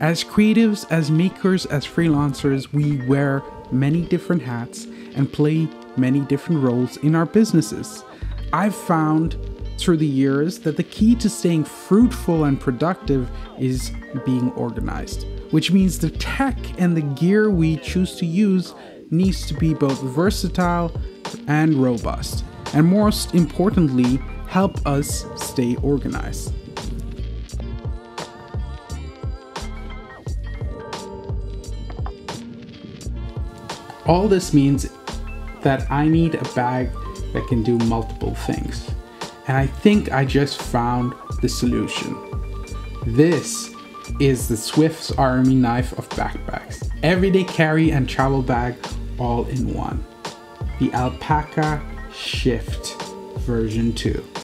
As creatives, as makers, as freelancers, we wear many different hats and play many different roles in our businesses. I've found through the years that the key to staying fruitful and productive is being organized, which means the tech and the gear we choose to use needs to be both versatile and robust, and most importantly, help us stay organized. All this means that I need a bag that can do multiple things. And I think I just found the solution. This is the Swiss Army Knife of backpacks. Everyday carry and travel bag all in one. The Alpaka Shift version 2.